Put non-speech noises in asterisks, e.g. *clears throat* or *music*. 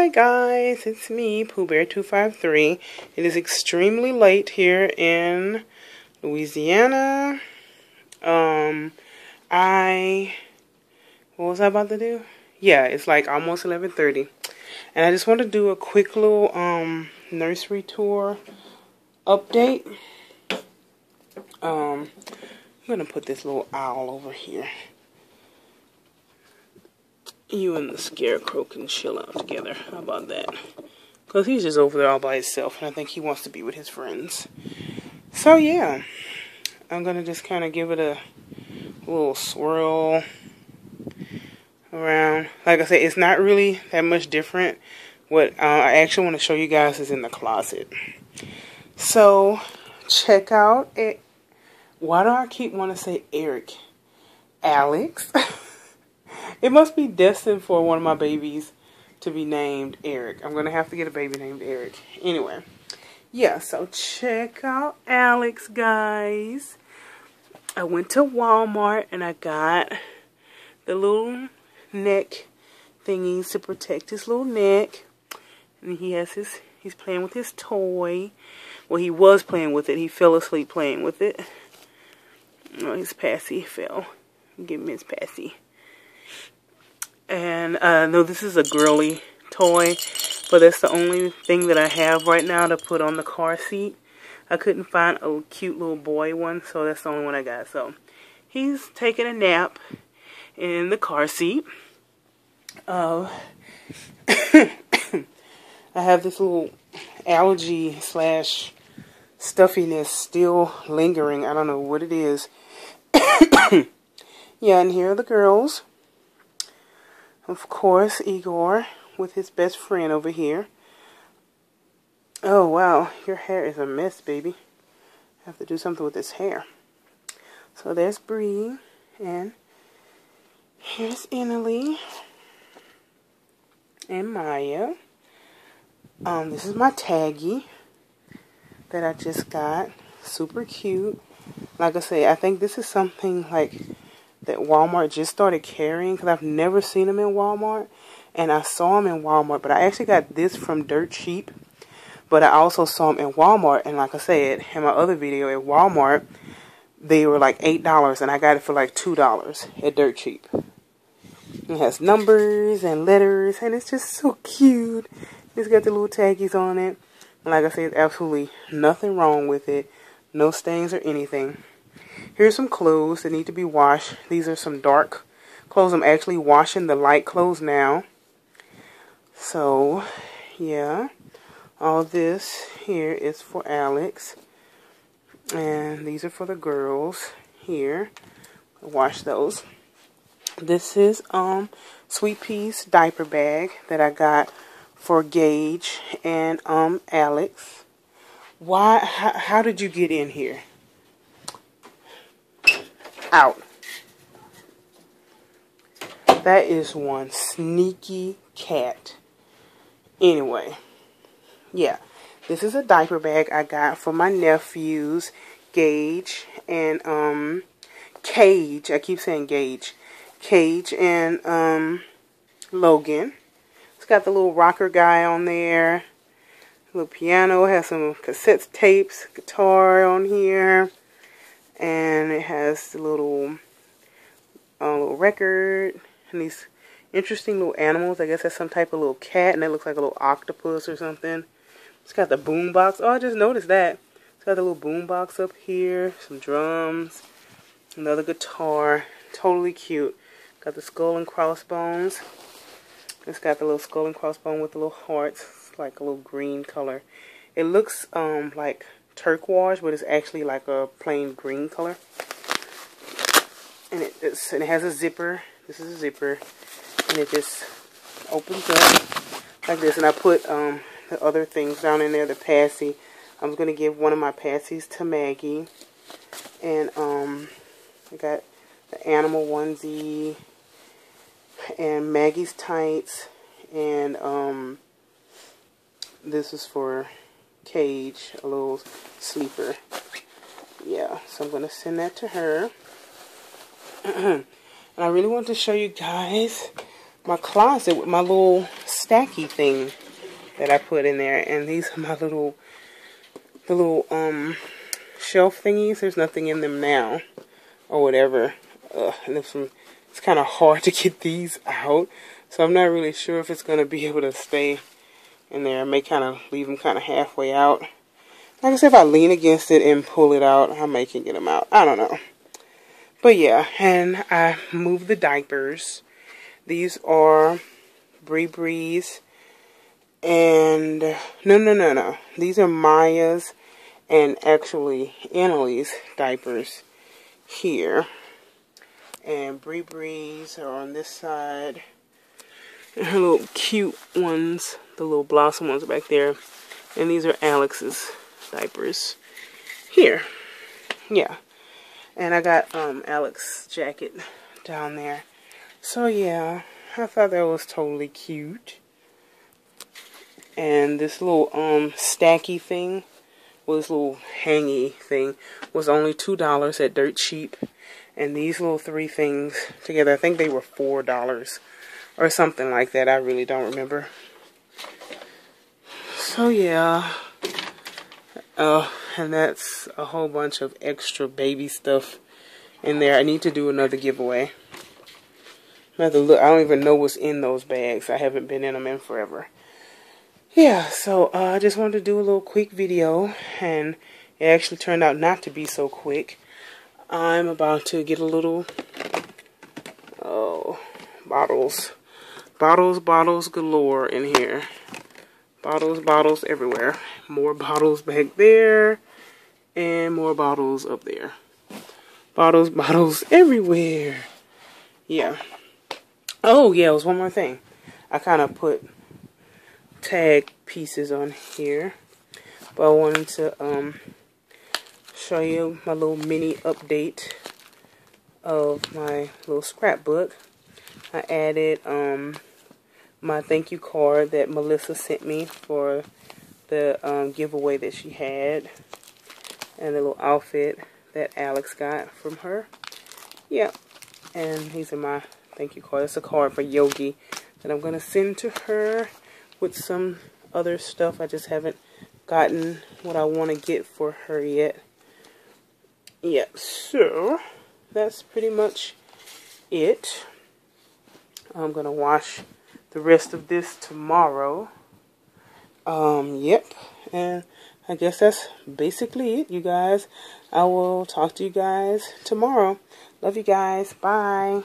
Hi guys, it's me, Pooh Bear 253. It is extremely late here in Louisiana. Um, I, what was I about to do? Yeah, it's like almost 11.30. And I just want to do a quick little um, nursery tour update. Um, I'm going to put this little owl over here. You and the scarecrow can chill out together. How about that? Because he's just over there all by himself, and I think he wants to be with his friends. So, yeah. I'm going to just kind of give it a little swirl around. Like I said, it's not really that much different. What uh, I actually want to show you guys is in the closet. So, check out it. Why do I keep wanting to say Eric? Alex. *laughs* It must be destined for one of my babies to be named Eric. I'm going to have to get a baby named Eric. Anyway, yeah, so check out Alex, guys. I went to Walmart and I got the little neck thingies to protect his little neck. And he has his, he's playing with his toy. Well, he was playing with it. He fell asleep playing with it. Oh, his passy fell. Give him his passy. And uh, no, this is a girly toy, but that's the only thing that I have right now to put on the car seat. I couldn't find a cute little boy one, so that's the only one I got. So he's taking a nap in the car seat. Uh, *coughs* I have this little allergy slash stuffiness still lingering. I don't know what it is. *coughs* yeah, and here are the girls. Of course, Igor with his best friend over here. Oh, wow. Your hair is a mess, baby. I have to do something with this hair. So there's Bree. And here's Emily. And Maya. Um, this is my taggy that I just got. Super cute. Like I say, I think this is something like that Walmart just started carrying because I've never seen them in Walmart. And I saw them in Walmart, but I actually got this from Dirt Cheap. But I also saw them in Walmart. And like I said in my other video at Walmart, they were like $8 and I got it for like $2 at Dirt Cheap. It has numbers and letters and it's just so cute. It's got the little taggies on it. And like I said, absolutely nothing wrong with it. No stains or anything. Here's some clothes that need to be washed. These are some dark clothes. I'm actually washing the light clothes now. So, yeah. All this here is for Alex. And these are for the girls here. Wash those. This is um Sweet Pea's diaper bag that I got for Gage and um Alex. Why how, how did you get in here? Out. That is one sneaky cat. Anyway, yeah. This is a diaper bag I got for my nephews, Gage and um Cage. I keep saying Gage. Cage and um Logan. It's got the little rocker guy on there. Little piano, has some cassette tapes, guitar on here and it has the little uh, little record and these interesting little animals. I guess that's some type of little cat, and it looks like a little octopus or something. It's got the boom box. Oh, I just noticed that. It's got the little boom box up here, some drums, another guitar. Totally cute. Got the skull and crossbones. It's got the little skull and crossbone with the little hearts. It's like a little green color. It looks um like turquoise, but it's actually like a plain green color. And it, and it has a zipper. This is a zipper. And it just opens up like this. And I put um, the other things down in there, the passy. I'm going to give one of my passies to Maggie. And um, I got the animal onesie and Maggie's tights. And um, this is for cage, a little sleeper. Yeah, so I'm going to send that to her. *clears throat* and I really want to show you guys my closet with my little stacky thing that I put in there. And these are my little, the little um shelf thingies. There's nothing in them now or whatever. Ugh, and it's, it's kind of hard to get these out. So I'm not really sure if it's going to be able to stay in there. I may kind of leave them kind of halfway out. Like I said, if I lean against it and pull it out, I may can get them out. I don't know. But yeah, and I moved the diapers. These are Bree Bree's and no, no, no, no. These are Maya's and actually Annalise diapers here. And Bree Bree's are on this side. And her little cute ones, the little blossom ones back there. And these are Alex's diapers here. Yeah. And I got um Alex jacket down there. So yeah, I thought that was totally cute. And this little um stacky thing, well, this little hangy thing was only two dollars at Dirt Cheap. And these little three things together, I think they were four dollars or something like that. I really don't remember. So yeah. Uh, and that's a whole bunch of extra baby stuff in there. I need to do another giveaway. I, look, I don't even know what's in those bags. I haven't been in them in forever. Yeah, so uh, I just wanted to do a little quick video, and it actually turned out not to be so quick. I'm about to get a little, oh, bottles. Bottles, bottles galore in here. Bottles, bottles everywhere. More bottles back there. And more bottles up there. Bottles, *laughs* bottles everywhere. Yeah. Oh, yeah, it was one more thing. I kind of put tag pieces on here. But I wanted to um, show you my little mini update of my little scrapbook. I added um, my thank you card that Melissa sent me for the um, giveaway that she had and the little outfit that Alex got from her. Yep. And these are my thank you card. It's a card for Yogi that I'm going to send to her with some other stuff. I just haven't gotten what I want to get for her yet. Yep. So, that's pretty much it. I'm going to wash the rest of this tomorrow. Um, yep. And I guess that's basically it, you guys. I will talk to you guys tomorrow. Love you guys. Bye.